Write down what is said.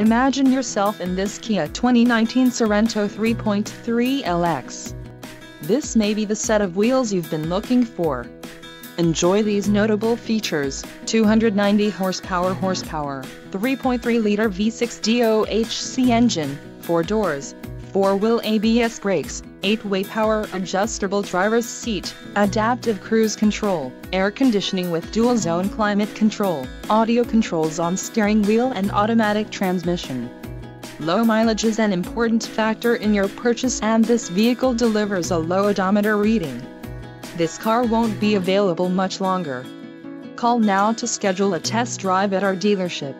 Imagine yourself in this Kia 2019 Sorento 3.3 LX. This may be the set of wheels you've been looking for. Enjoy these notable features, 290 horsepower horsepower, 3.3-liter V6 DOHC engine, 4 doors, 4-wheel ABS brakes, 8-way power adjustable driver's seat, adaptive cruise control, air conditioning with dual zone climate control, audio controls on steering wheel and automatic transmission. Low mileage is an important factor in your purchase and this vehicle delivers a low odometer reading. This car won't be available much longer. Call now to schedule a test drive at our dealership.